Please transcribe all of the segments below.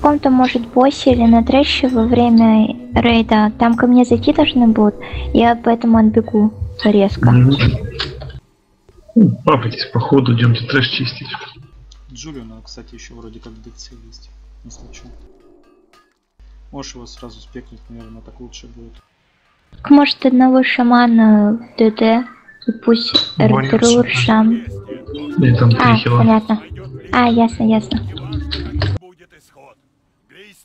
каком-то, может, боссе или на трэще во время рейда. Там ко мне зайти должны будут. Я поэтому отбегу резко. Ну, Папайтесь, по ходу идемте трэш чистить. Джулиана, кстати, еще вроде как ДЦ есть, если что. Можешь его сразу спекнуть, наверное, так лучше будет. Может, одного шамана в ДД. И пусть Эртурур Шам. И там А, понятно. А, ясно, ясно.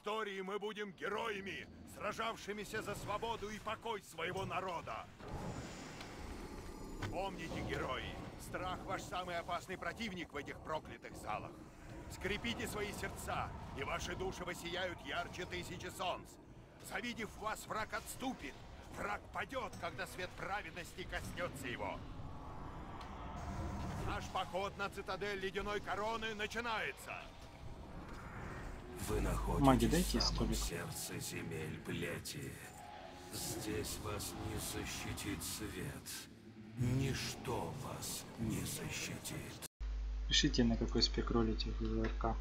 Истории мы будем героями, сражавшимися за свободу и покой своего народа. Помните, герои, страх ваш самый опасный противник в этих проклятых залах. Скрепите свои сердца, и ваши души воссияют ярче тысячи солнц. Завидев вас, враг отступит. Враг падет, когда свет праведности коснется его. Наш поход на цитадель ледяной короны начинается. Вы находитесь Маги, дайте в самом столик. сердце земель Плети. Здесь вас не защитит свет. Ничто вас не защитит. Пишите, на какой спек ролите в ВРК.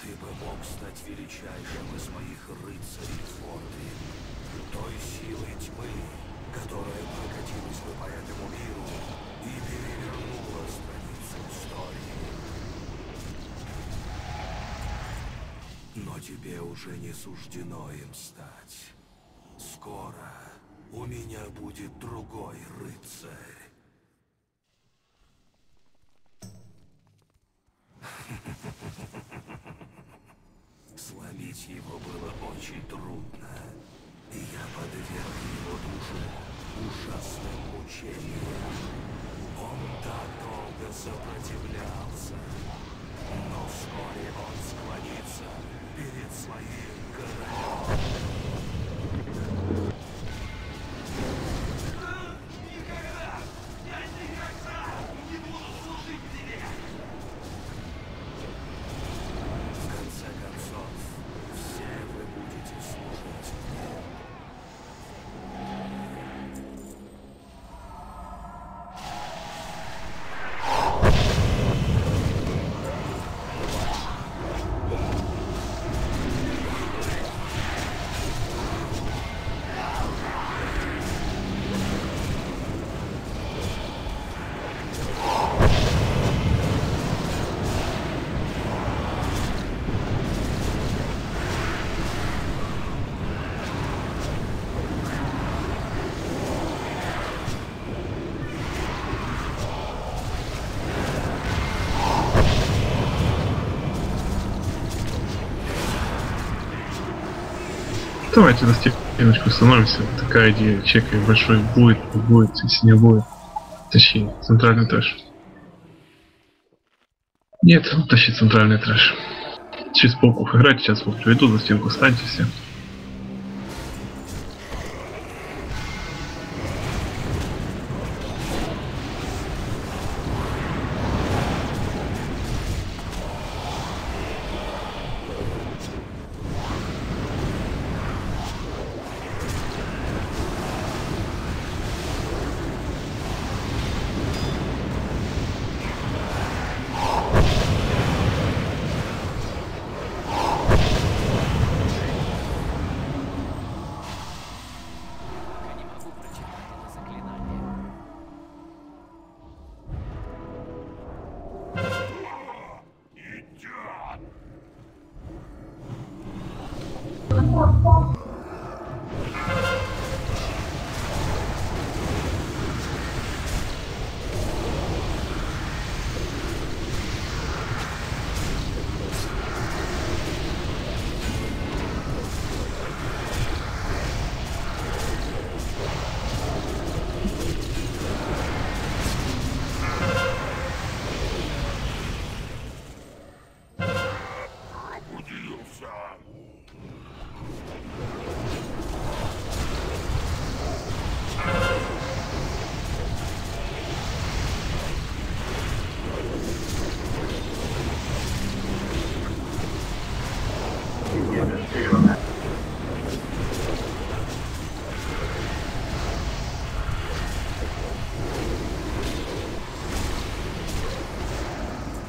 Ты бы мог стать величайшим из моих рыцарей Форты. Той силой тьмы, которая прокатилась бы по этому миру и перевернула страницу истории. Но тебе уже не суждено им стать. Скоро у меня будет другой рыцарь. Сломить его было очень трудно. И я подверг его душу ужасным мучениям. Он так долго сопротивлялся. Но вскоре он склонится Давайте на стеночку становимся. Такая идея. Чекай, большой будет, будет, если не будет. Тащи центральный трэш. Нет, ну, тащи центральный трэш. Через полку играть, сейчас вот приведу за стенку, станьте все.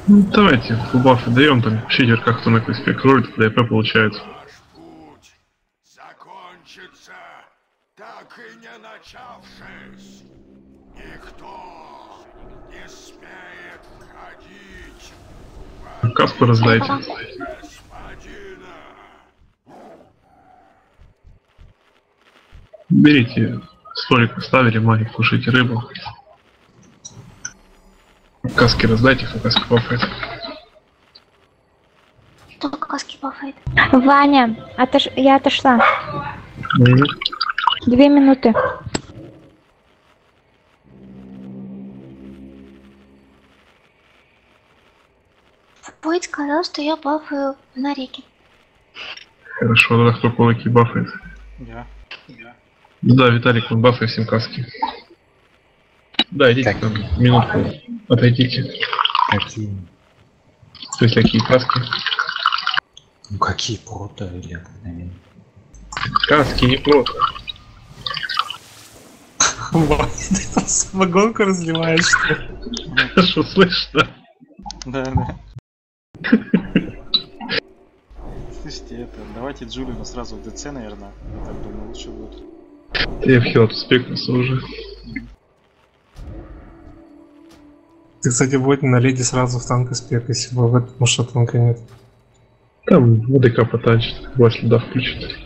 Ну, давайте, бафы даем, там щитер как-то на спек ролит, ДП получается. Закончится, так и не начавшись. Никто не смеет входить в Каспа раздайте. Берите столик, поставили, маги, кушайте рыбу. Каски раздайте, кто каски бафает. Кто каски бафает? Ваня, отош... я отошла. Две минуты. Будет сказал, что я бафаю на реке. Хорошо, тогда кто кулаки бафает. Я. Я. Да, Виталик, вы бафай всем каски. Да, идите Так. там, минутку, отойдите. Какие? То есть какие каски? Ну какие прото или обыкновенные? Каски не плохо. Ты там самогонку разливаешь, что? Хорошо слышно. Да, да. Слушайте, это, давайте Джулину сразу в ДЦ, наверное. Я так думаю, лучше будет. Я в хилот спекнулся уже. Ты, кстати, будет на леди сразу в танк спек, если бы в этом уж танка нет. Там ВДК потанчит, два следа включит.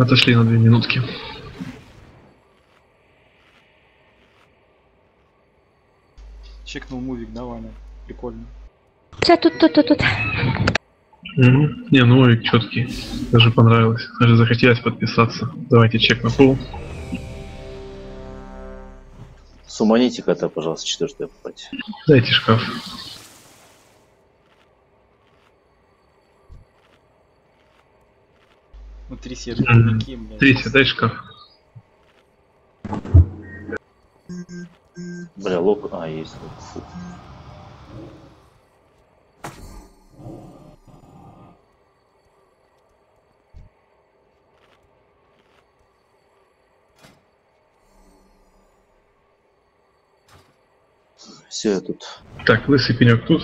Отошли на две минутки. Чекнул мувик, да, Ваня? Прикольно. Все, тут, тут, тут, тут. Мгм. Не, ну Овик четкий. Даже понравилось. Даже захотелось подписаться. Давайте чек на пол. Суманите кота, пожалуйста, четвертая попать. Дайте шкаф. Ну, три такие, блядь. Дай шкаф. Бля, лук. А, есть. Фу. Все, я тут. Так, лысый пенек тут.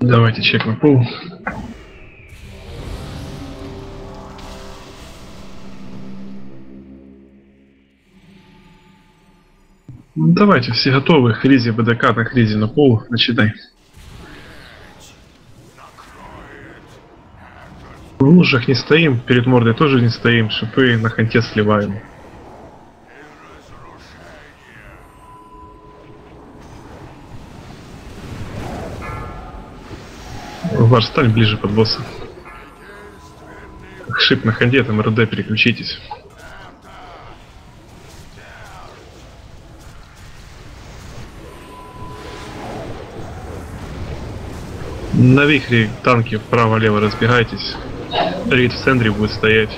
Давайте чек на пол. Ну, Давайте, все готовы. Хризи БДК на хризи на пол. Начинай. В лужах не стоим, перед мордой тоже не стоим, шипы на ханте сливаем. Ваш стань ближе под босса. Шип на ханде, там РД переключитесь. На вихре танки вправо-лево разбегайтесь. Рейд в центре будет стоять.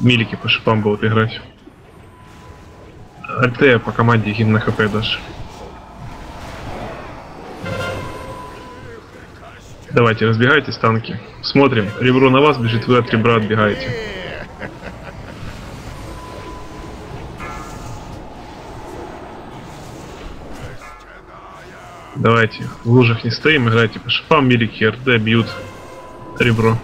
Милики по шипам будут играть. Альтея по команде гимн на хп дашь. Давайте, разбегайтесь, танки. Смотрим. Ребро на вас бежит, вы от ребра отбегаете. Давайте, в лужах не стоим, играйте по шипам, милики, РД бьют ребро.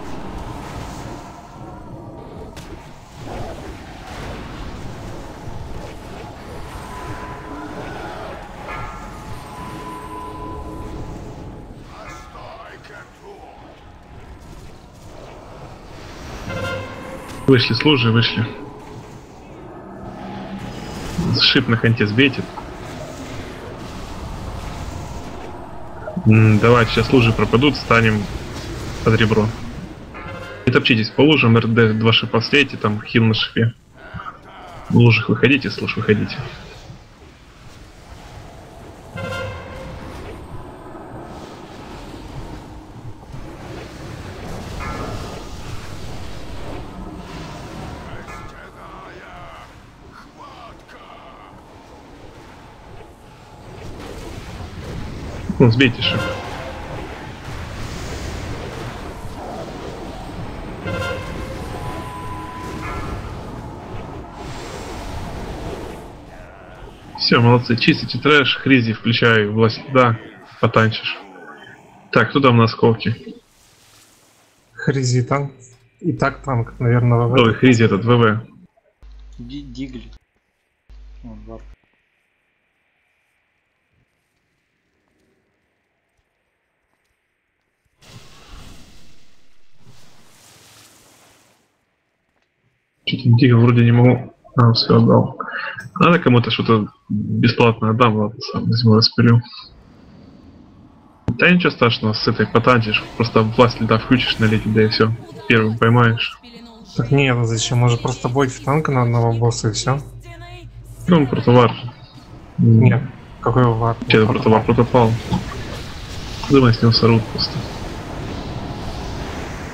Вышли с лужи, вышли. Шип на ханте сбейте. М, Давайте, сейчас лужи пропадут, станем под ребро. Не топчитесь по лужам, РД два шипа слейте, там хил на шипе. В лужах выходите, с луж выходите. Ну, сбейте шип. Все, молодцы, чистите трэш, хризи, включай власть, да, потанчишь. Так, кто там на осколке? Хризи танк. И так танк, наверное, в Ой, хризи этот, ВВ. Ди- Дигли. Вон, варп. Дигл вроде не могу. А, все отдал. Надо кому-то что-то бесплатно отдам, ладно, сам возьму, распилю. Да ничего страшного, с этой потанчишь, просто власть льда включишь на леди, да и все. Первым поймаешь. Так нет, ну зачем? Может просто бой танка на одного босса и все? Ну, протовар. Нет. Какой вар? Че, протовар, протопал. Думаю, с него сорут просто.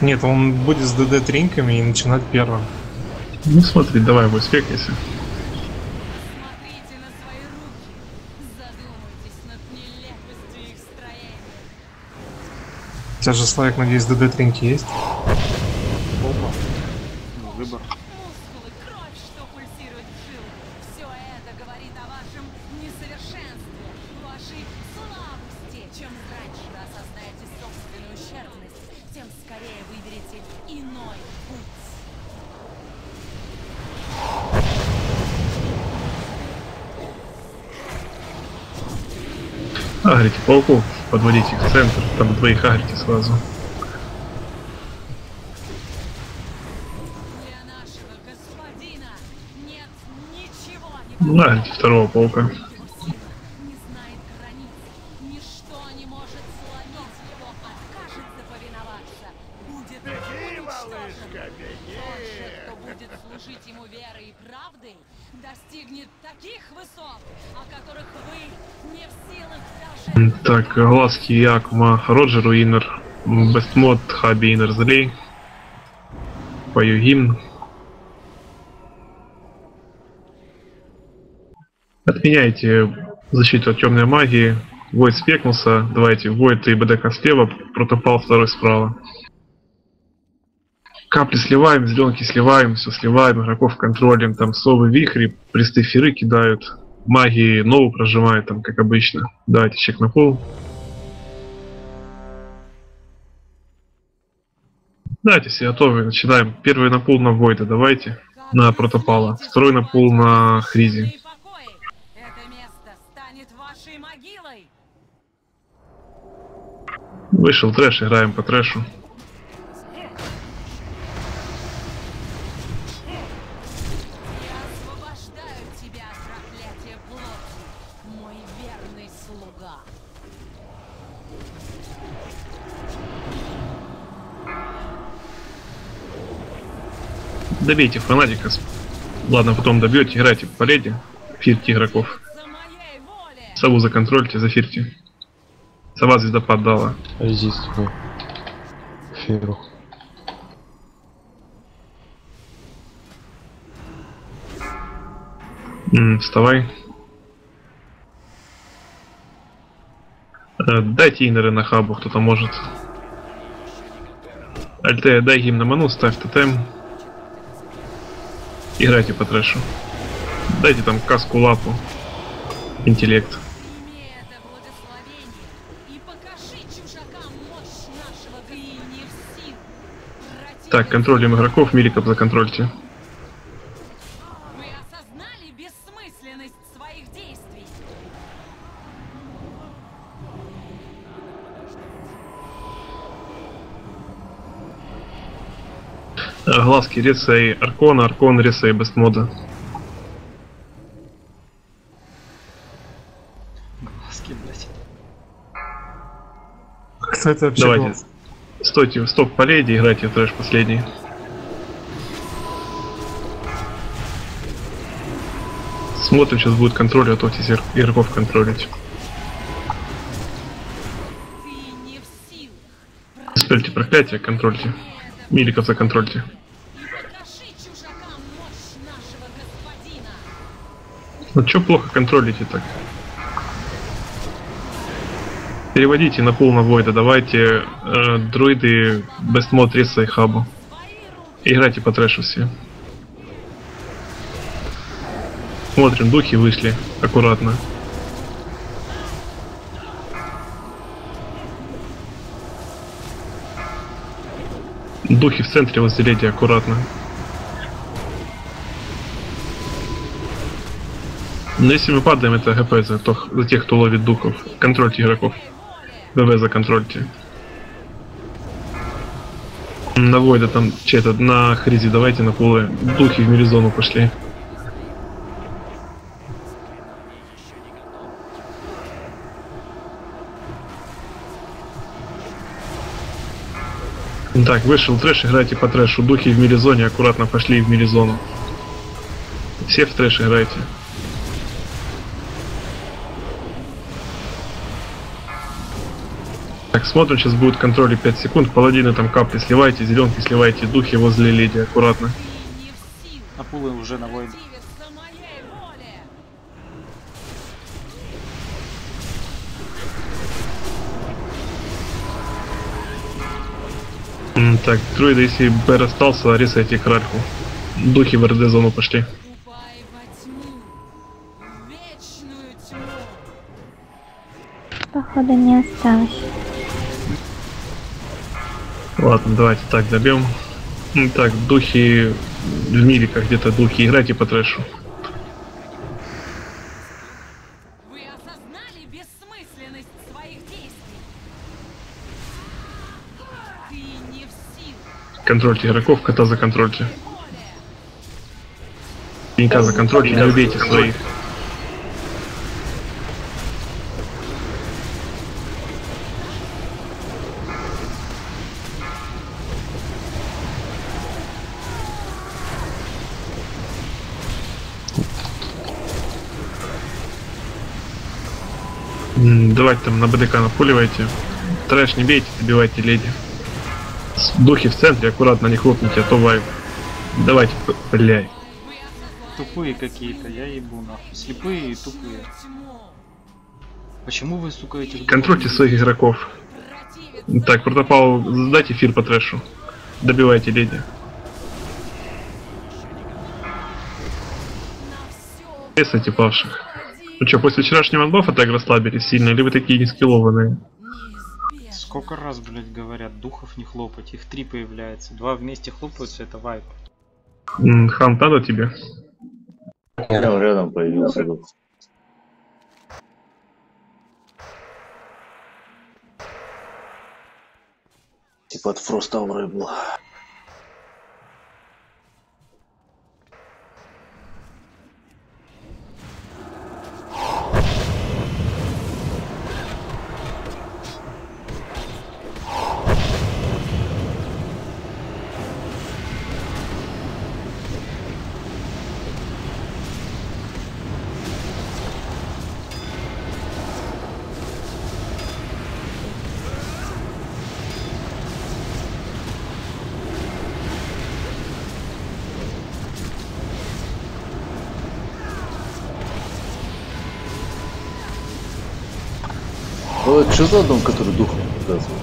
Нет, он будет с ДД тринками и начинать первым. Ну смотри, давай бой спекайся. Смотрите на свои руки. Задумайтесь над нелепостью их строения. У тебя же, Славик, надеюсь, ДД тринки есть? Агрите пауков, подводите их в центр, там двоих агрите сразу. Агрите второго паука. Так, глазки Якма, Роджер Уинер, Бестмод, Хаби Инер Злей. Пою гимн. Отменяйте защиту от темной магии. Войд спекнулся. Давайте, Войд и БДК слева, протопал второй справа. Капли сливаем, зеленки сливаем, все сливаем, игроков контролем, там совы вихри, присты феры кидают, магии новую прожимают, там как обычно. Давайте чек на пол. Давайте, все готовы, начинаем. Первый на пол на Войда, давайте. На протопала. Второй на пол на Хризи. Вышел трэш, играем по трэшу. Добейте фанатика. Ладно, потом добьете, играйте по леди. Фирьте игроков. Сову законтрольте, зафирьте. Сова звездопад дала. Резист мой. Феру. М, вставай. Э, Дайте инеры на хабу, кто-то может. Альтея, дай гимн на ману, ставь тотем. Играйте по трэшу. Дайте там каску лапу. Интеллект. Так, контролем игроков, миликов законтрольте. Вы Глазки Рецей Аркона, Аркон Рецей Бестмода. Глазки, блядь. Кто это вообще Давайте. был? Стойте, стоп по леди, играйте в трэш последний. Смотрим, сейчас будет контроль, готовьтесь ир- игроков контролить. Ты не в силах. Спельте проклятие, контрольте. Миликов законтрольте. И Ну чё плохо контролите так? Переводите на пол на Войда, давайте э, друиды Mode Риса и Хабу. Играйте по трэшу все. Смотрим, духи вышли. Аккуратно. Духи в центре возле леди, аккуратно. Но если мы падаем, это ГП за, то- за тех, кто ловит духов. Контрольте игроков. ВВ законтрольте. На Войда там, че-то, на Хризи давайте на пулы. Духи в миризону пошли. Так, вышел трэш, играйте по трэшу. Духи в миризоне, аккуратно пошли в миризону. Все в трэш играйте. Так, смотрим, сейчас будет контроль 5 секунд. Паладины там капли сливайте, зеленки сливайте, духи возле леди, аккуратно. А пулы уже на войне. Так, друиды, если Бэр остался, рисайте кральку. Духи в РД зону пошли. Ступай во тьму, в вечную тьму. Походу не осталось. Ладно, давайте так добьем. М, Так, духи в миликах где-то духи, играйте по трэшу. Вы осознали бессмысленность своих действий? Ты не в силах. Контрольте игроков, кота законтрольте. Воле. Пенька законтрольте, не убейте своих. Давайте там на БДК напуливайте. Трэш не бейте, добивайте леди. Духи в центре, аккуратно не хлопните, а то вайп. Давайте, бляй. Тупые какие-то, я ебу нахуй. Слепые и тупые. Почему вы, сука, этих... Контрольте своих игроков. Так, протопал, задайте эфир по трэшу. Добивайте леди. Песайте павших. Ну что, после вчерашнего анбафа так расслабились сильно, или вы такие нескиллованные? Сколько раз, блядь, говорят, духов не хлопать. Их три появляется. Два вместе хлопаются, это вайп. М, Хан, надо тебе? Прям рядом появился дух. Типа от Фроста был. Что за дом, который духом показывает?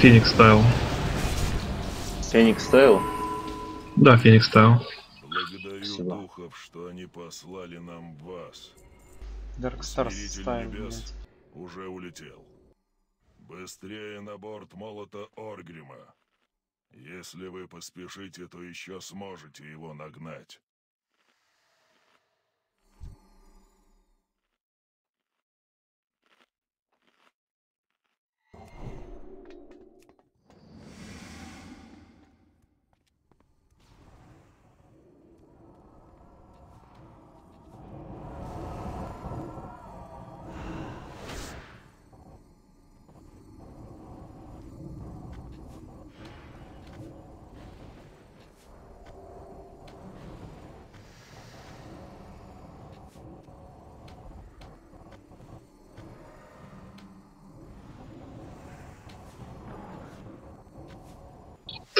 Феникс стайл. Феникс Стайл? Да, Феникс стайл. Благодарю Спасибо. духов, что они послали нам вас. Небес блядь. уже улетел. Быстрее на борт молота Оргрима. Если вы поспешите, то еще сможете его нагнать.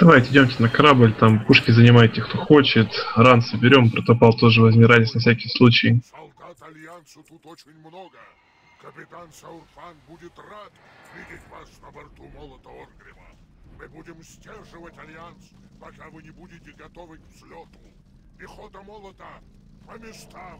Давайте, идемте на корабль, там пушки занимайте, кто хочет. Ранец берем, протопал тоже возьми ранец на всякий случай. Солдат Альянса тут очень много. Капитан Саурфан будет рад видеть вас на борту молота Оргрима. Мы будем сдерживать Альянс, пока вы не будете готовы к взлету. Пехота молота по местам.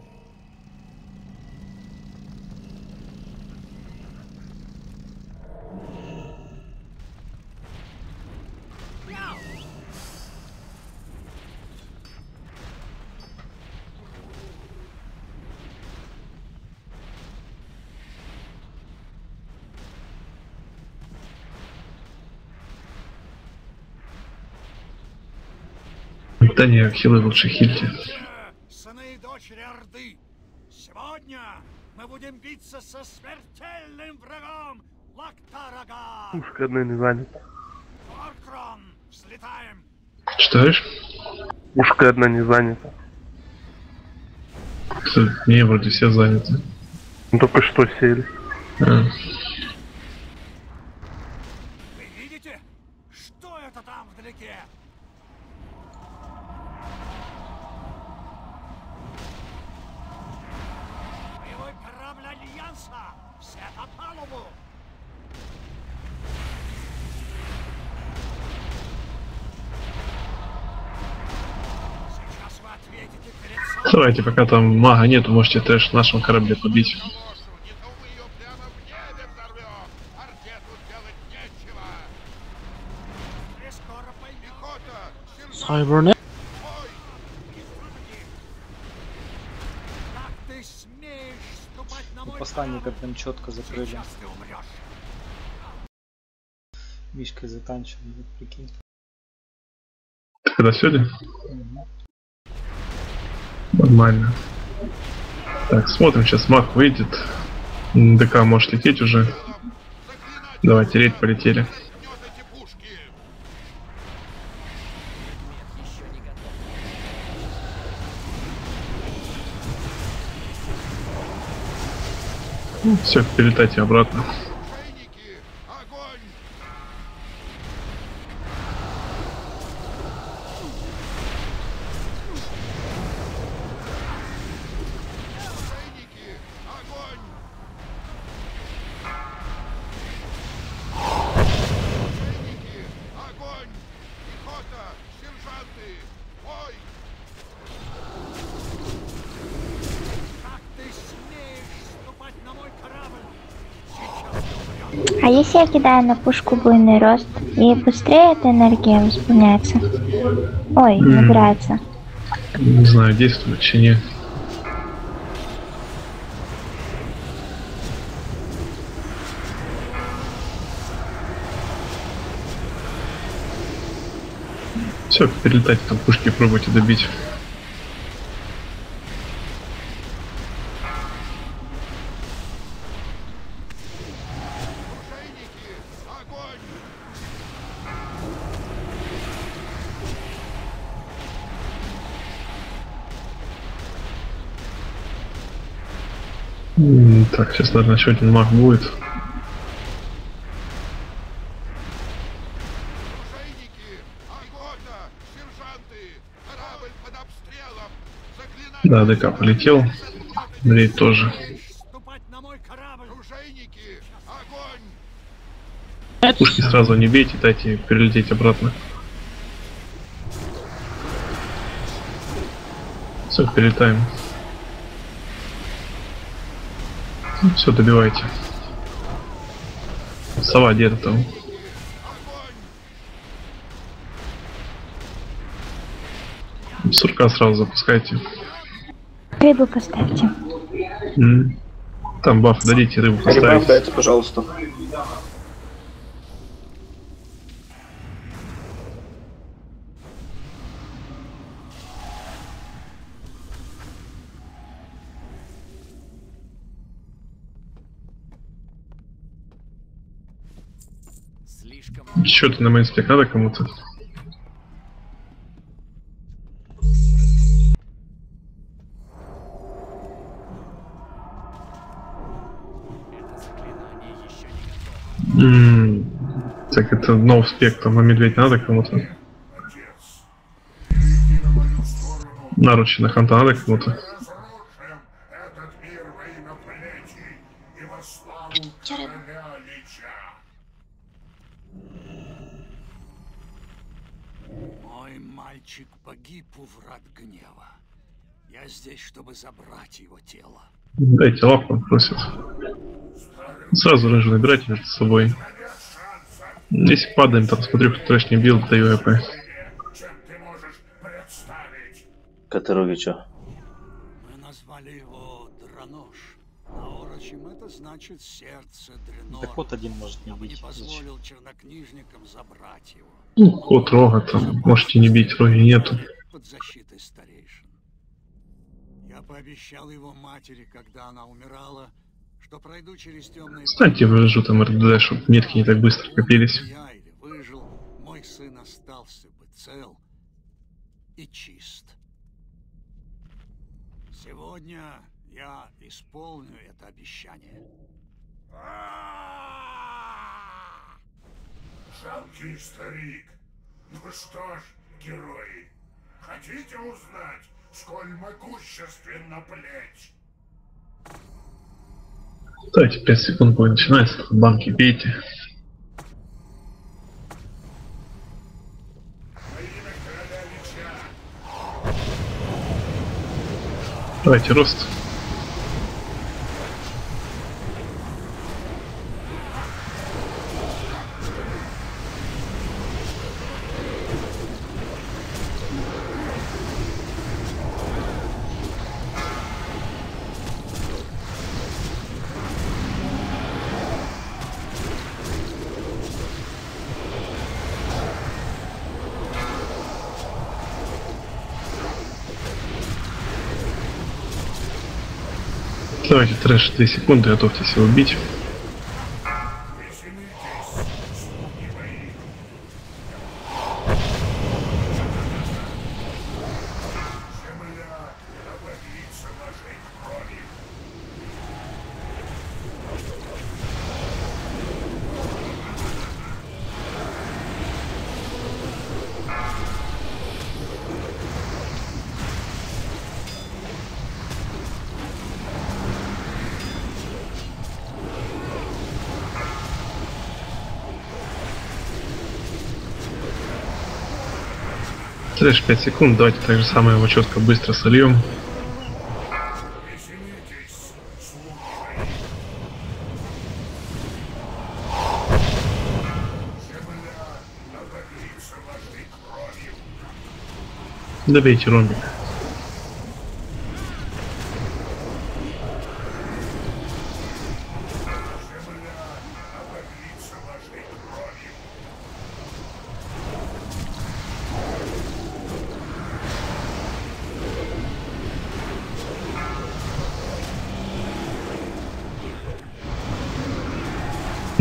Да не, хилы лучше хильте. Сыны и дочери Орды, сегодня мы будем биться со смертельным врагом Лактарага. Пушка одна не занята. Оркрон, говоришь? Пушка одна не занята. Кто? Не, вроде все заняты. Ну только что сели. А, Вы видите? Что это там вдалеке? Боевой корабль Альянса! Все на палубу! Давайте, пока там мага нету, можете трэш на нашем корабле побить. В на мой Посланника прям четко закрыли. Мишкой затанчивали, вот прикинь. Когда сегодня? Нормально. Так, смотрим, сейчас маг выйдет. ДК может лететь уже. Давайте, рейд полетели. Пушки. Все, перелетайте обратно. Если я кидаю на пушку буйный рост, и быстрее эта энергия восполняется? Ой, набирается. Не знаю, действует чи не. Все, перелетайте там пушки, пробуйте добить. Так, сейчас, наверное, еще один маг будет. Да, ДК полетел. Рейд тоже. Пушки сразу не бейте, дайте перелететь обратно. Все, перелетаем. Все, добивайте. Сова где-то там. Сурка сразу запускайте. Рыбу поставьте. Там баф дадите, рыбу поставить. дайте, пожалуйста. Что ты на мейнспек надо кому-то? Так это нов спек, там на медведь надо кому-то? Наручи на ханта надо кому-то? Разрушим этот мир во имя плети и во славу Чё, рыб- короля Лича. Мой мальчик погиб у врат гнева. Я здесь, чтобы забрать его тело. Дайте лапу, он просит. Сразу рыжу набирайте между собой. Если падаем, там смотрю, кто не бил, даю АП. Чем ты можешь представить? Катароги чё? Мы назвали его Дранош. На орочем это значит сердце Дренора. Так вот один может не Я бы не позволил чернокнижникам забрать его. Ну, кот рога там, можете не бить, роги нету. Под защитой старейшин. Я пообещал его матери, когда она умирала, что пройду через темные... Станьте выжу там РДД, чтобы метки не так быстро копились. Я или выжил, мой сын остался бы цел и чист. Сегодня я исполню это обещание. Жалкий старик. Ну что ж, герои, хотите узнать, сколь могущественна плеть? Давайте 5 секунд будет начинается, банки бейте. Давайте рост. Трэш 2 секунды, готовьтесь его бить. Трэш 5 секунд, давайте так же самое его четко быстро сольем. Добейте ромбик.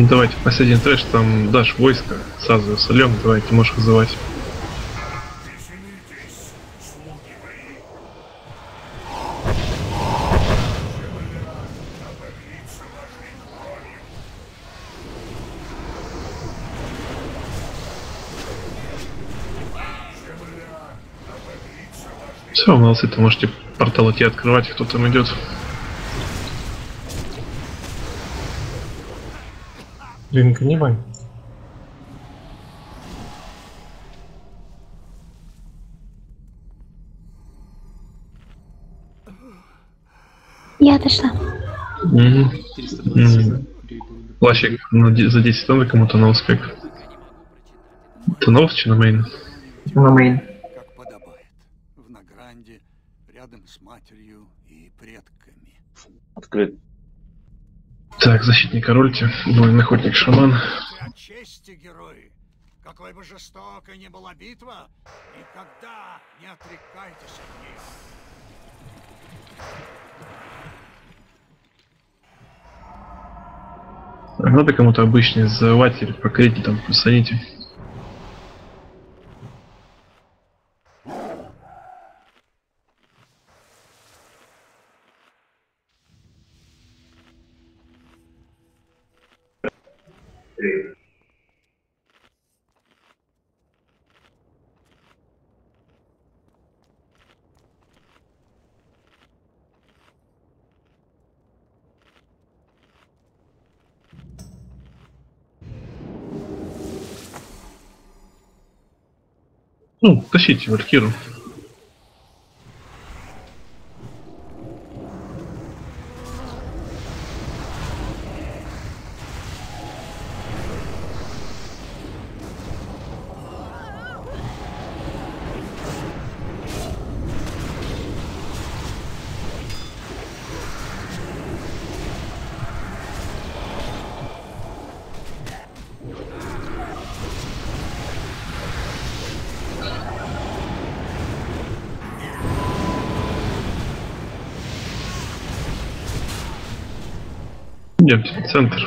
Давайте последний трэш, там дашь войско, сразу его сольем, давайте, можешь вызывать. Все, молодцы, то можете портал идти открывать, кто там идет. Не бань. Я отошла. Мгм. 450 М. рублей было бы. Плащик на де- за 10 надо кому-то на успех. Это новость на main? На main. Как подобает. В Награнде, рядом с матерью и предками. Открыт. Так, защитник рольте, воин охотник шаман. Чести, герои! Какой бы жестокой ни была битва, никогда не отрекайтесь от нее. Надо кому-то обычный завоевать или покорить, там, посадите. Ну, тащите Валькиру. В центр.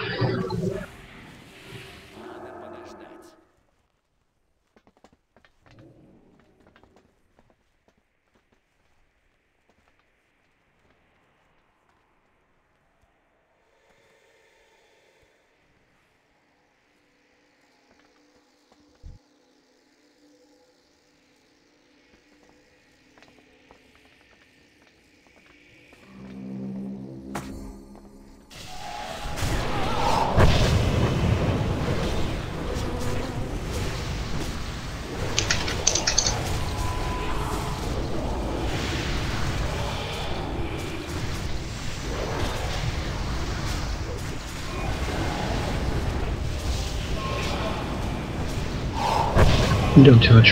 Идемте на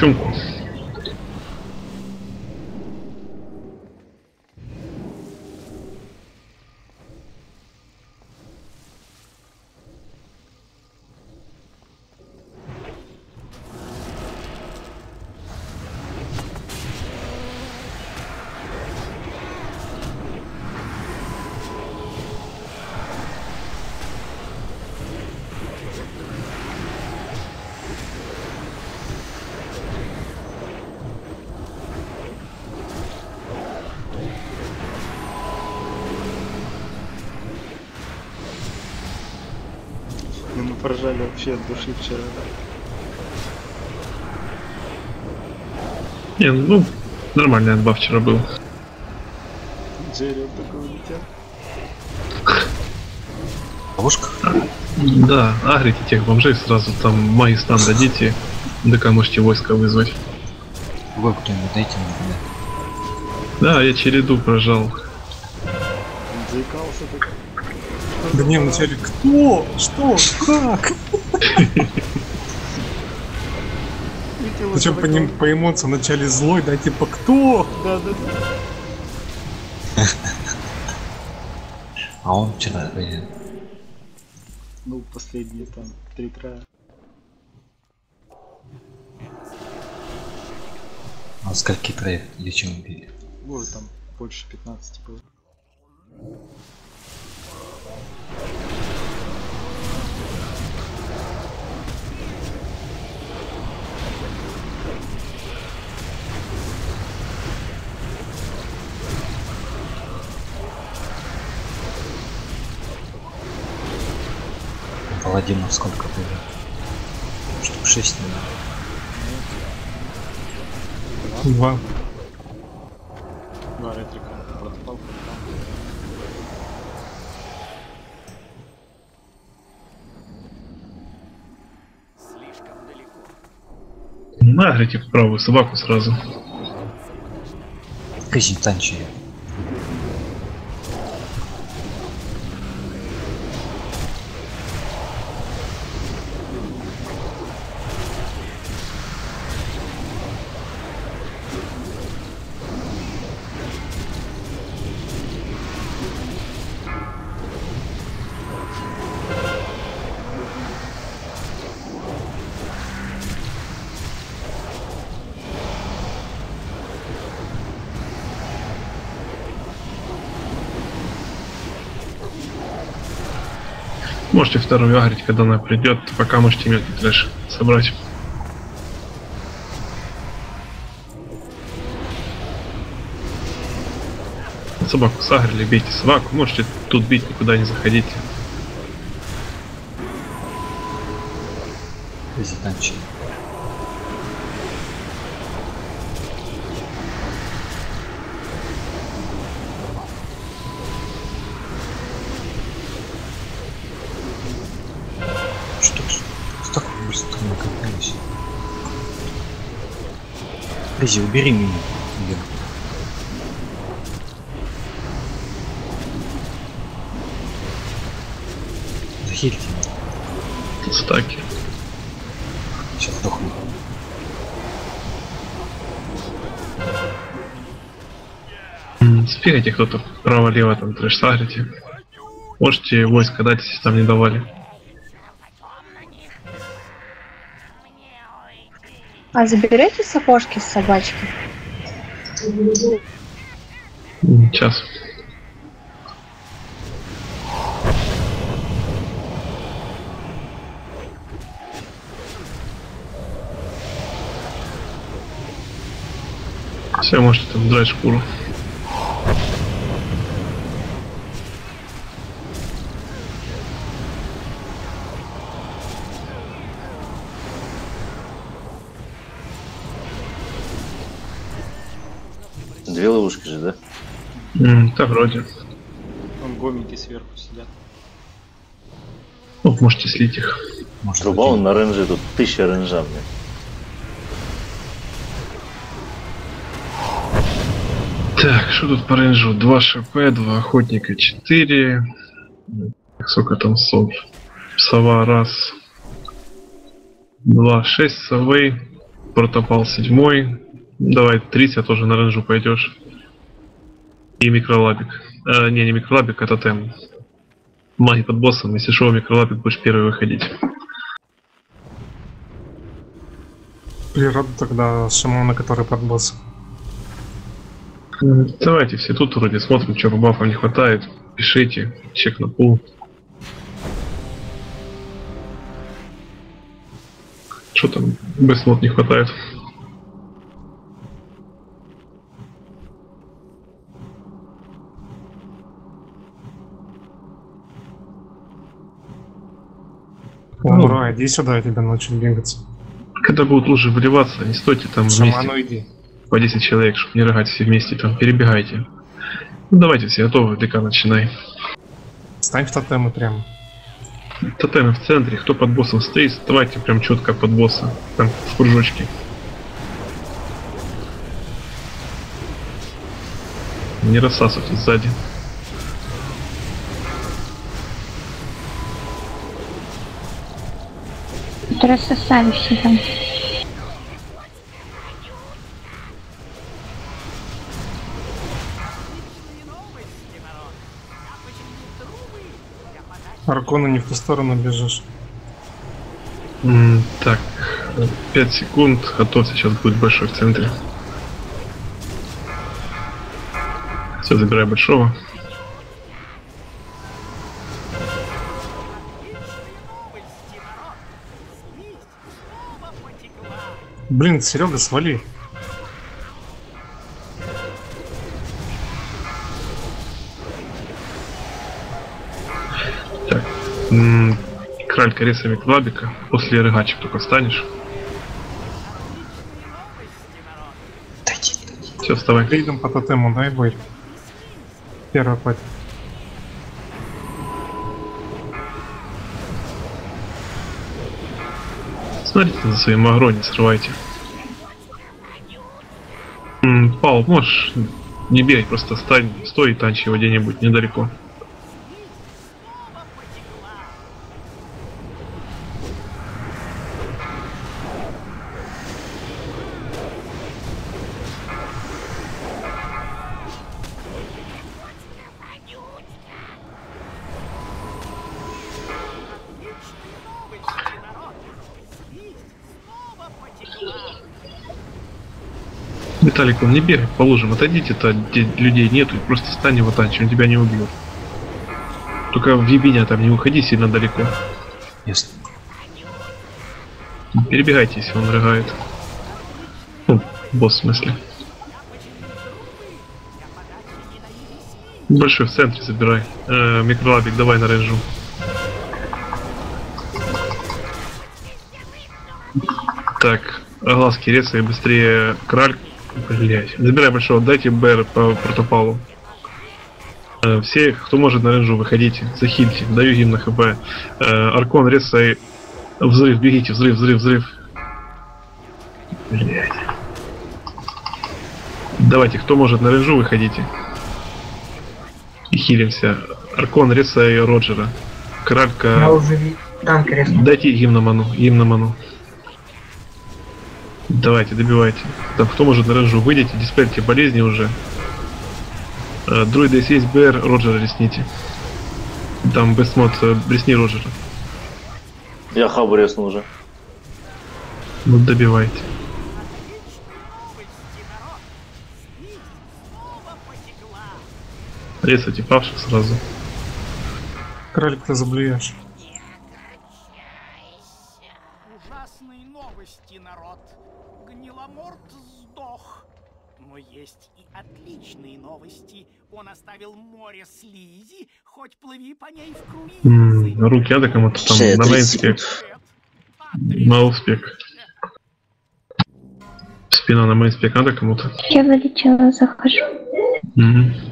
поржали вообще от души вчера, да. Не, ну, нормальный отбав вчера был. Джерри такой улетел. Ловушка? Да, агрите тех бомжей сразу, там мои стан дадите, ДК можете войска вызвать. Вы кто-нибудь дайте мне. Да, я череду прожал. Заикался так. Да не, вначале кто? Что? Как? Причем по, ним, по эмоциям вначале злой, да типа кто? Да, да, да. А он вчера, э, Ну, последние там три края. а скольки троих или чем убили? Ой, там больше 15 было. Паладинов сколько было? Штук 6, наверное. Два. Два ретрика. Протопал. Нагрите в правую собаку сразу. Казнь Можете вторую агрить, когда она придет, пока можете мелкий трэш собрать. Собаку сагрили, бейте собаку, можете тут бить, никуда не заходите. Изи, убери меня. Её. Захильте. Тут стаки. Сейчас сдохну. М, Спирайте кто-то право-лево там трэш сагрите. Можете войска дать, если там не давали. А заберете сапожки с собачки? Сейчас. Все, можете там драть шкуру. Две ловушки же, да? М, Да, вроде. Вон гомики сверху сидят. Ну, можете слить их. Труба он на ренже, тут тысяча ренжа, мне. Так, что тут по рейнджу? 2 ШП, 2 охотника, 4. Сколько там сов? Сова раз. 2, 6 совы. Протопал седьмой. Давай, 30, тоже на рейнджу пойдешь. И микролабик. Э, не, не микролабик, это тем. Маги под боссом, если шоу микролабик, будешь первый выходить. Природа тогда шамана, который под босс. М, Давайте все тут вроде смотрим, что бафам не хватает. Пишите, чек на пул. Что там, бэслот не хватает? Ура, иди сюда, я тебя научу бегаться. Когда будут лужи выливаться, не стойте там Шаману вместе иди. по 10 человек, чтобы не рыгать все вместе, там перебегайте. Ну давайте все готовы, ДК начинай. Стань в тотемы прям. Тотемы в центре, кто под боссом стоит, вставайте прям четко под босса, там в кружочке. Не рассасывайтесь сзади. Тут рассосали все там. Аркона не в ту сторону бежишь. М, Так, 5 секунд, готовься, сейчас будет большой в центре. Все, забирай большого. Блин, Серега, свали. Так, краль коресами клабика, после рыгачек только станешь. Все, вставай. Рейдом по тотему, дай бой. Первый пать. Смотрите за своим агро, срывайте. Пал, можешь не бегать, просто стань, стой и танчи его где-нибудь недалеко. Виталик, он не бегай по лужам, отойдите-то, где людей нету, и просто стань его танчи, он тебя не убьет. Только в ебеня там не уходи сильно далеко. Ясно. Перебегайте, если он рыгает. Ну, босс в смысле. Большой в центре забирай. Э, микролабик, давай на рейнджу. Так, глазки резай быстрее краль. Блять. Забирай большого, дайте БР по протопалу. Э, все, кто может на рейнджу, выходите, захильте, даю им на хп. Э, Аркон, резай. Взрыв, бегите, взрыв, взрыв, взрыв. Блять. Давайте, кто может на рейнджу, выходите. И хилимся. Аркон, ресай Роджера. Кралька... Я уже. Дайте им на ману, им на ману. Давайте, добивайте. Там кто может на рейнджу, выйдите, диспельте болезни уже. Э, Друида, если есть БР, Роджера ресните. Там бестмод, э, ресни Роджера. Я хабу резнул уже. Ну добивайте. Резайте павших сразу. Кролик, ты заблюешь. Ужасные новости, народ. Гниломорт сдох. Но есть и отличные новости. Он оставил море слизи, хоть плыви по ней в круизе. Руки надо кому-то там Шея, на 30 мейнспек. На успех. Спина на мейнспек надо кому-то? Я вылетела, захожу.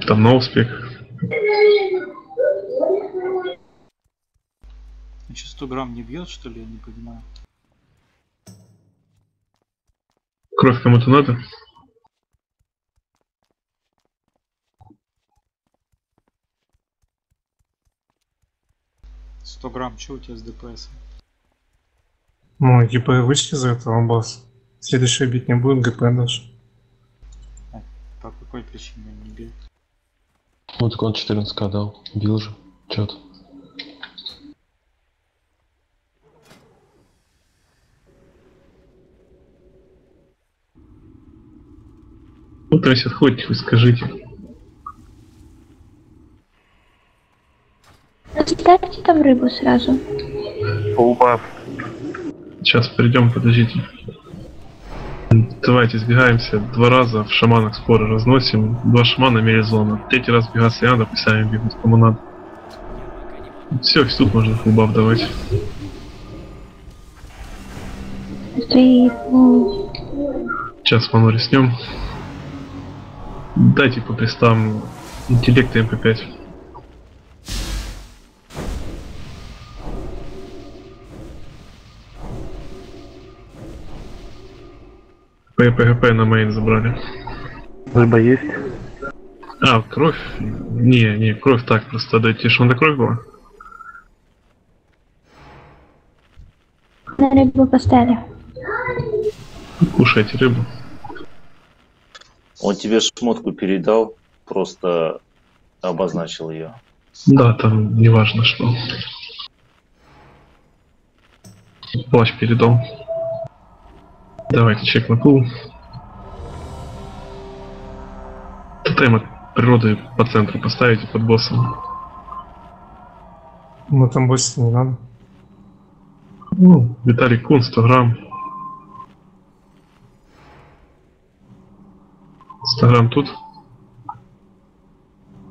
Там на успех. Значит, 100 грамм не бьет, что ли, я не понимаю. Кровь кому-то надо? — 100 грамм, что у тебя с ДПС? Ну, ГП вышли за этого босс. Следующий бить не будет, ГП даже. По какой причине не бил? Вот он 14к дал. Бил же. Чё то Ну, то есть отходите, вы скажите. Ставьте там рыбу сразу. Убав. Сейчас придем, подождите. Давайте сбегаемся два раза в шаманах споры разносим. Два шамана имели зона. Третий раз бегаться не надо, пусть сами бегут, кому надо. Все, тут можно фулбаф давать. Три, ну, Сейчас ману реснем. Дайте по крестам интеллекта MP5. ПГП на main забрали. Рыба есть? А, кровь? Не, не, кровь так просто дайте. Что, надо кровь была? на рыбу поставили. Кушайте рыбу. Он тебе шмотку передал, просто обозначил ее. Да, там не важно что. Плащ передал. Давайте чек на пул. Тотем от природы по центру поставите под боссом. Ну там босса не надо. Ну, Виталий Кун, 100 грамм. 100 грамм тут.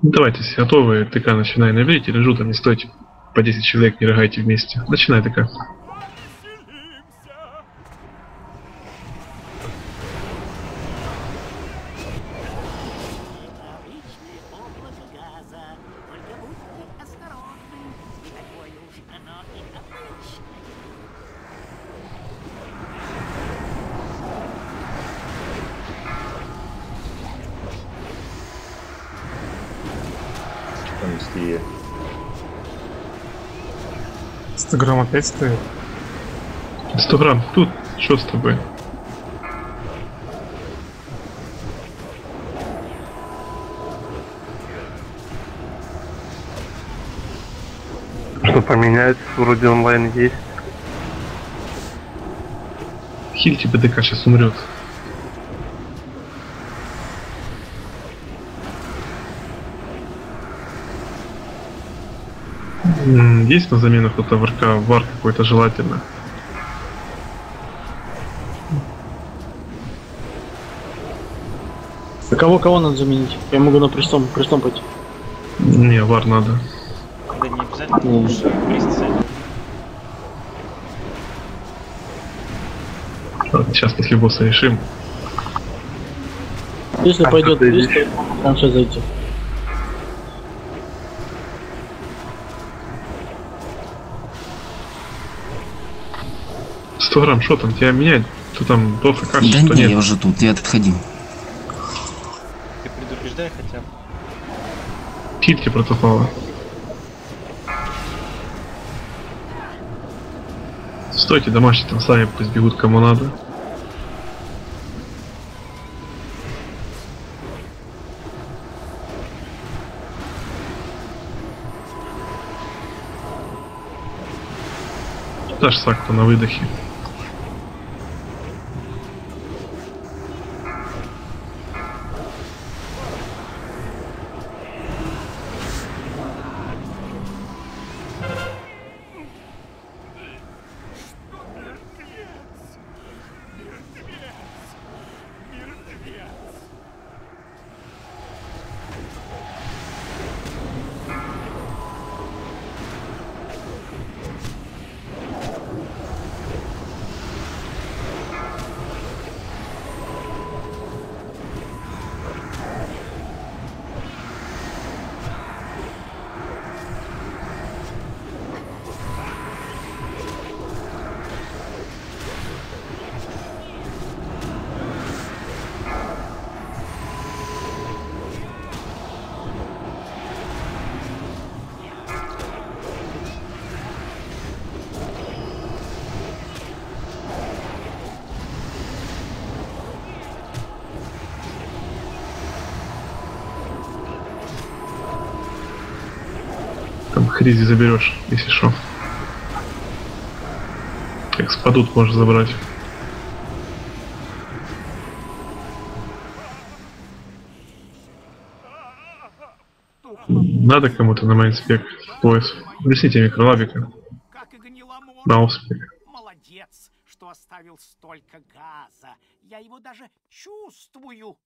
Давайте, если готовы, ТК начинай наберите, лежу там не стойте по 10 человек, не рыгайте вместе. Начинай ТК. Опять стоит. 100 грамм тут, что с тобой? Что поменять? Вроде онлайн есть. Хильте БДК сейчас умрет. Есть на замену кто-то в РК, вар какой-то желательно. А кого кого надо заменить? Я могу на престом, престом пойти. Не, вар надо. Да не обязательно, потому что приз ценит. Сейчас после босса решим. Если А пойдет что 300, там сейчас зайти. Сто грамм, что там, тебя менять? Что там, и каши, Да что не, нет? я уже тут, ты отходи. хотя бы. Хитки протопала. Стойте, домашние там сами пусть бегут кому надо. Дашь сакку на выдохе. Там хризи заберешь, если что. Как спадут, можешь забрать. Надо кому-то на майнспек пояс. Объясните микролабика. На успех. Молодец, что оставил столько газа. Я его даже чувствую.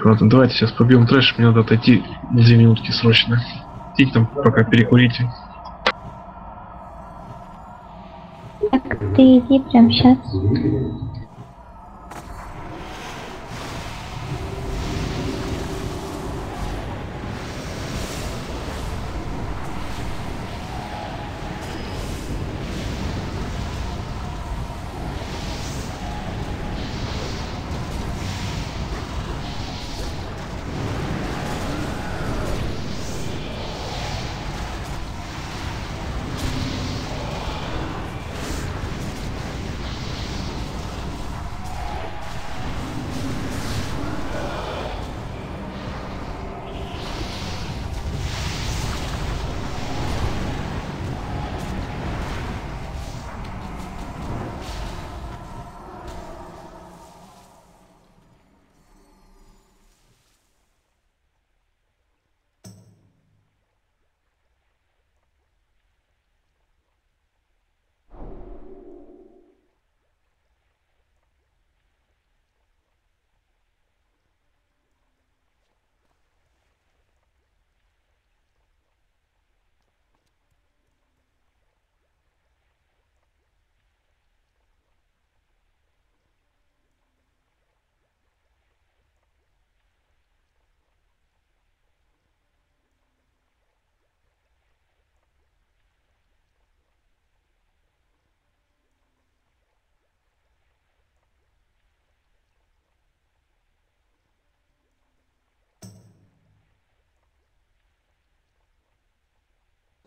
Так, ладно, давайте сейчас побьем трэш, мне надо отойти две минутки срочно. Идите там пока перекурите. Так, ты иди прям сейчас.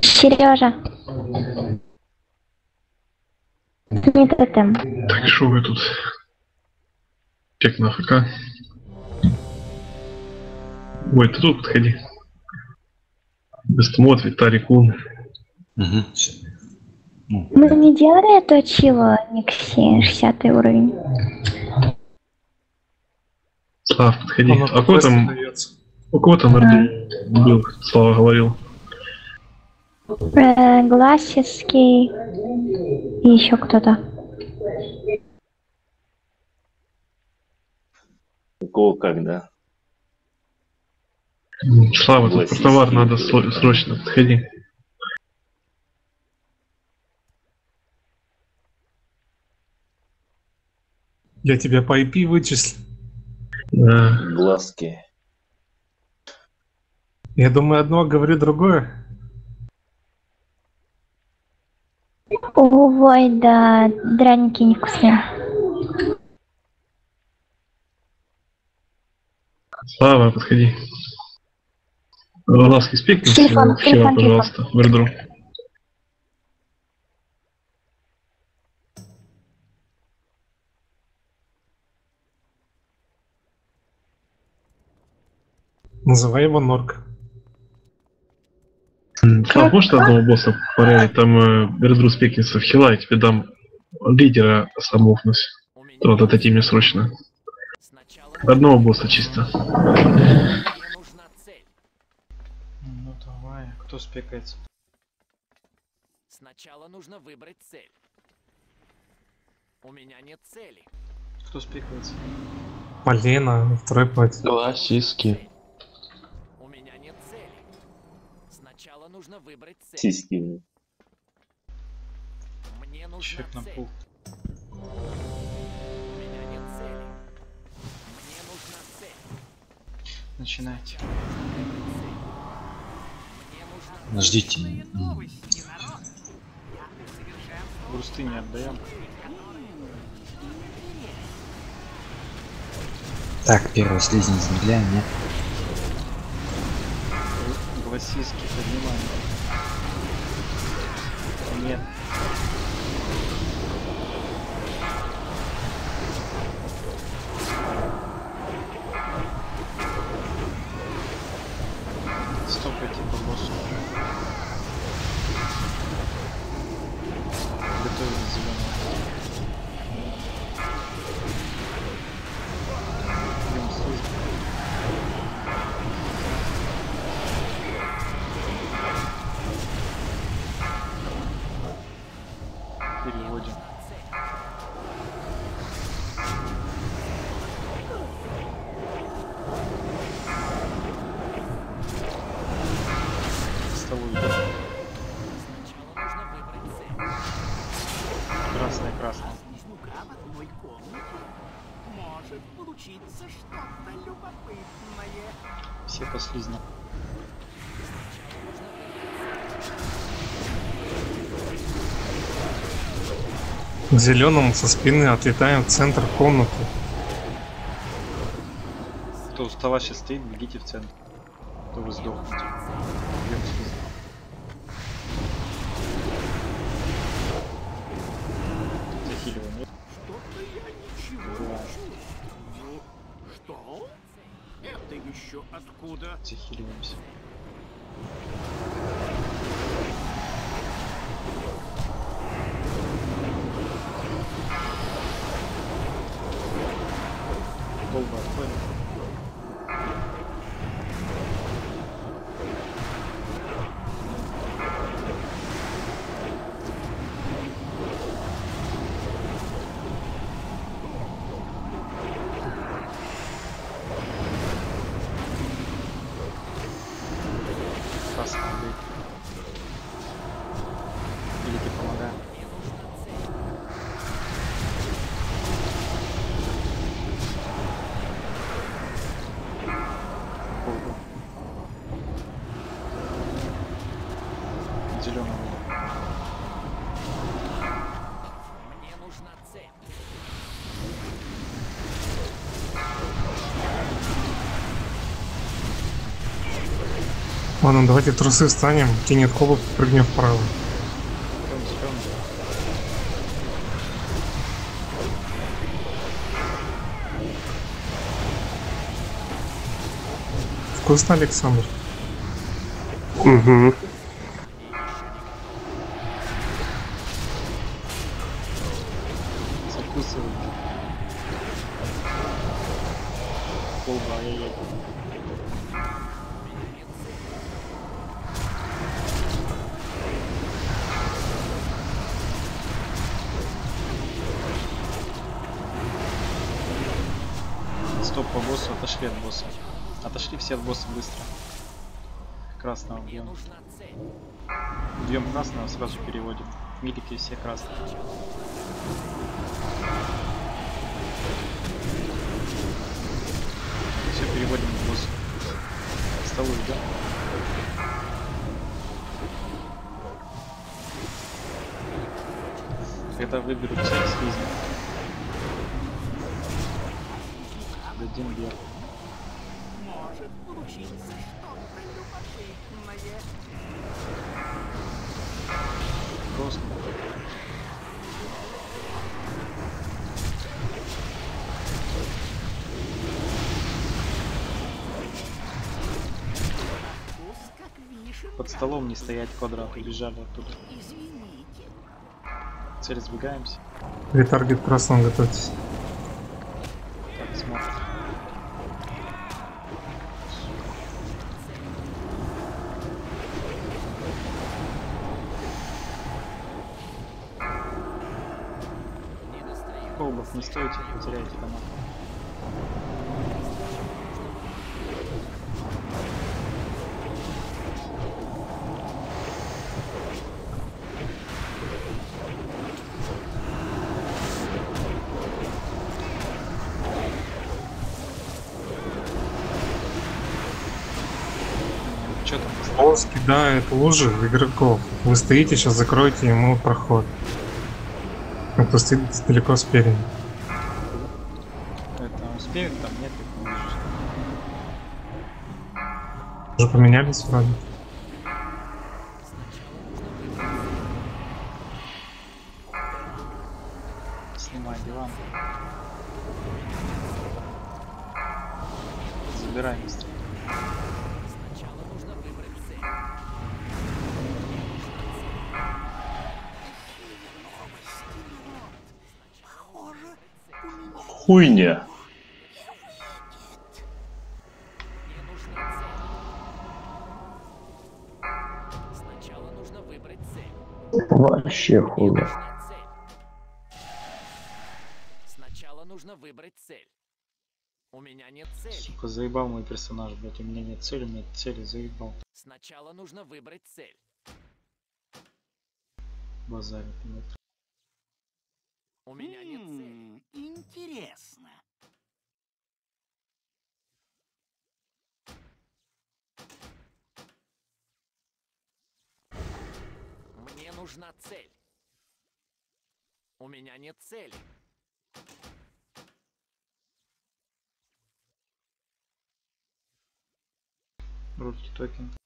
Сережа. Не тотем. Так, что вы тут? Чек на АФК. Ой, ты тут подходи. Бестмот, Виталий Кун. Угу. Мы не делали это чего, Никси, 60 уровень. Слав, подходи. Он А кого там, у кого там РД был, Слава говорил? Э, Гласиский и еще кто-то. У кого когда? Слава, тут про товар надо срочно, подходи. Я тебя по IP вычислю. Да. Глазки. Я думаю, одно говорю другое. Ой, да, драники невкусные. Слава, подходи. Ласки спикнись, Телефон, пожалуйста, в эрдру. Называй его Норк. Слав, можешь ты одного босса порядить? Там э, спикнется в хила, я тебе дам лидера самоуфнусь. Вот отойти мне срочно. Одного босса чисто. Ну давай, кто спекается? Сначала нужно выбрать цель. У меня нет цели. Кто спекается? Малена, второй пать. Гласиски. У меня нет цели. Сначала нужно выбрать цель. Сиськи. Мне нужна Чек цель. У меня нет цели. Мне нужна цель. Начинайте. Ждите. Брусты не отдаем. Так, первый слизень замедляем, нет? Гласиски поднимаем. Нет. Что-то любопытное. Все по слизням. К зеленому со спины отлетаем в центр комнаты. Кто у стола сейчас стоит, бегите в центр. То вы сдохнете. Идем слизь. Захиливаем. нет? Что-то я ничего Да. не чувствую. Откуда? Захиливаемся. Ладно, давайте в трусы встанем, тенет колб, прыгнем вправо. Вкусно, Александр? Угу. Стоп по боссу, отошли от босса. Отошли все от босса быстро. Красного бьем. Бьем красного, сразу переводим. Милики все красные. Все, переводим к боссу. К столу идем. Когда выберут цель, слизнем. Вверх. Может получиться что-то любопытное. Просто. Под столом не стоять квадрат, убежали оттуда. Извините. Цель сбегаемся. Ретаргет красным готовьтесь. Так, смотрим. Колбов не стойте, потеряете дома. Что там поставили? Босс кидает лужи игроков. Вы стоите, сейчас закроете ему проход. Он стоит далеко спереди. Уже поменялись вроде. Снимай диван. Забирай быстрее. Сначала нужно выбрать цель. Похоже, у меня Хуйня. Вообще хуйня. Сначала нужно выбрать цель. У меня нет цели. Сука, заебал мой персонаж, блять. У меня нет цели, у меня цели заебал. Сначала нужно выбрать цель. Базарит, блядь. У меня нет цели. Интересно. Мне нужна цель. У меня нет цели. Русский токен.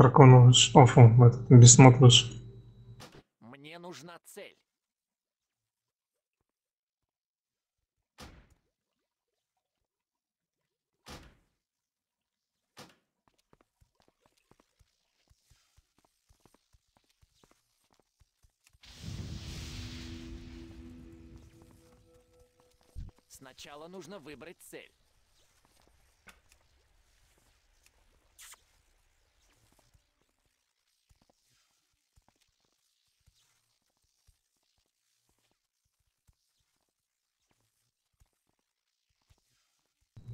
Ракон вышел. О, фу, этот, бессмот вышел. Мне нужна цель. Сначала нужно выбрать цель.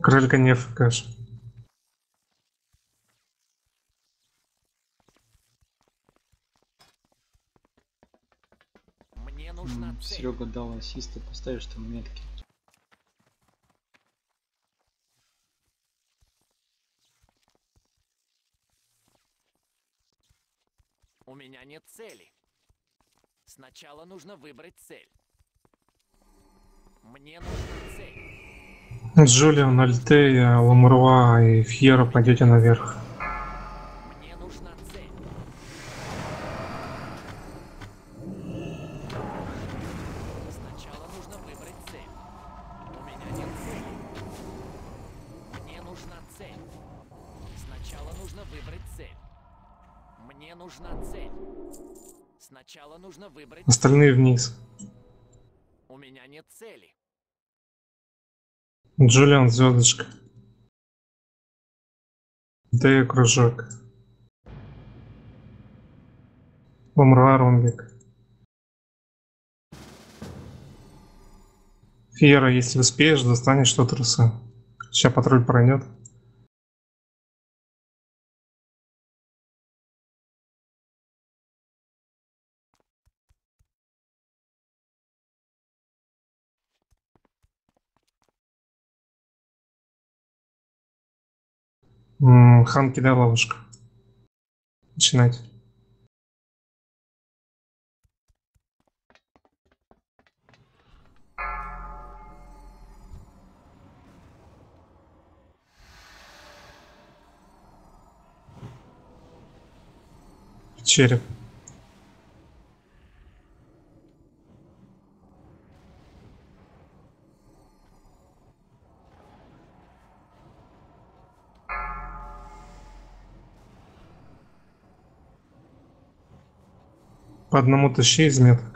Крылька не ФКш. Мне нужна цель. Серега дал ассисты, поставишь там метки. У меня нет цели. Сначала нужно выбрать цель. Мне нужна цель. Джулиан, Альтея, Ламруа и Фьера пойдете наверх. Мне нужна цель. Сначала нужно выбрать цель. У меня нет цели. Мне нужна цель. Сначала нужно выбрать цель. Мне нужна цель. Сначала нужно выбрать Остальные вниз. У меня нет цели. Джулиан, звездочка. Альтея, кружок. Ламруа, ромбик. Фьера, если успеешь, достанешь что труса. Сейчас патруль пройдет. Хан, кидай ловушку. Начинать. Череп. По одному тащи из меток.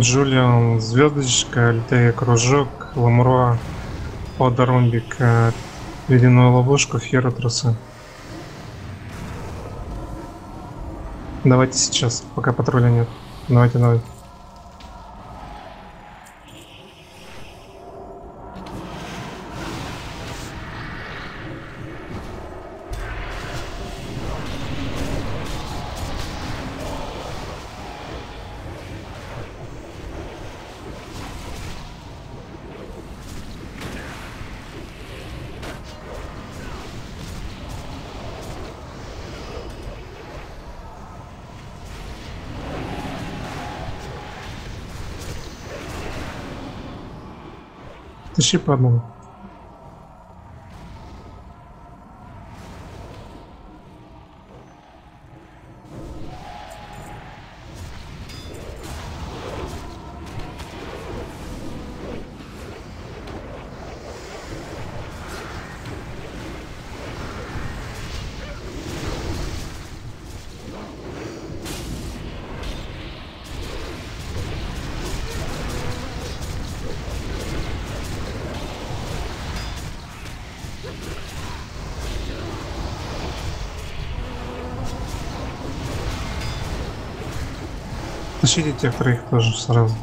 Джулиан, звездочка, Альтея, кружок, Ламруа, Подаромбик, э, ледяную ловушку, Фьера. Давайте сейчас, пока патруля нет. Давайте, давайте. Тащи по одному. Тащите тех троих тоже сразу.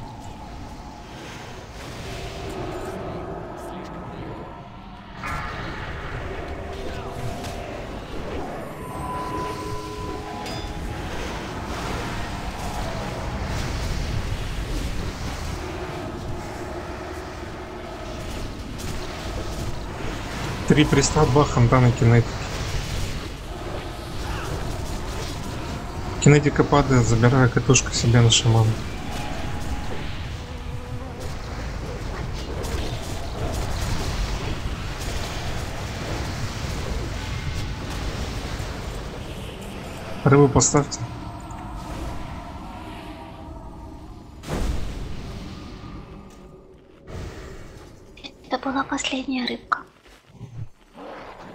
Три приста, два хандана кинетики. Кинетика падает, забираю катушку себе на шаман. Рыбу поставьте. Это была последняя рыбка.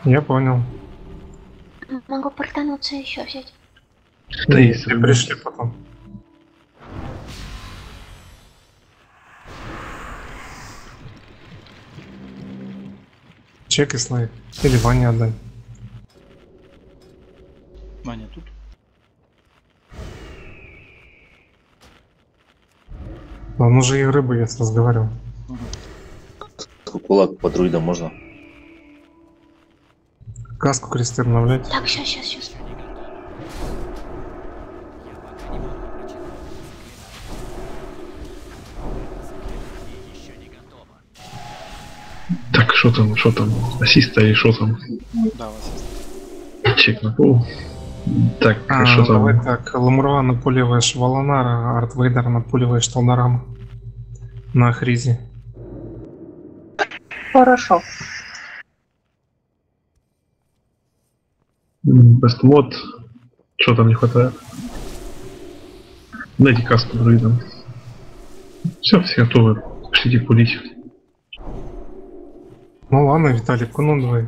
Я понял. Могу портануться еще взять. Да есть. Если пришли потом. Чек и слайд. Или Ване отдай. Ваня тут? Он уже и рыбу есть, разговаривал. Кулак по друидам можно? Каску кресты обновлять. Так, сейчас, сейчас, что там, что там? Ассиста или что там? Да, есть. Чек на пол. Так, А, что там? давай так, Ламруа напуливаешь Валанара, Арт Вейдер напуливаешь Талдарама. На Хризе. Хорошо. Бестмод. Что там не хватает? Дайте каску друидам. Все, все готовы. Пошлите пулить. Ну ладно, Виталик, ну давай.